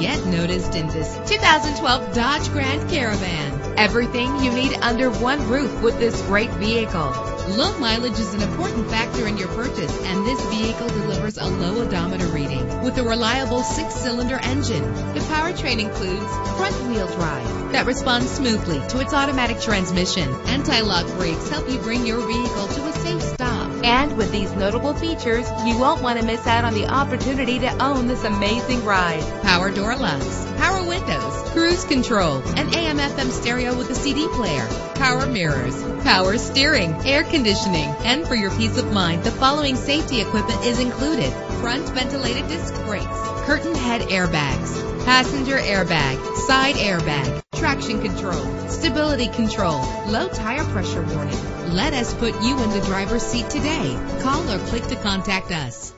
noticed in this 2012 Dodge Grand Caravan. Everything you need under one roof with this great vehicle. Low mileage is an important factor in your purchase, and this vehicle delivers a low odometer reading with a reliable six-cylinder engine. The powertrain includes front-wheel drive that responds smoothly to its automatic transmission. Anti-lock brakes help you bring your vehicle to a safe. And with these notable features, you won't want to miss out on the opportunity to own this amazing ride. Power door locks, power windows, cruise control, an AM FM stereo with a CD player, power mirrors, power steering, air conditioning, and for your peace of mind, the following safety equipment is included. Front ventilated disc brakes, curtain head airbags, passenger airbag, side airbag, traction control, stability control, low tire pressure warning. Let us put you in the driver's seat today. Call or click to contact us.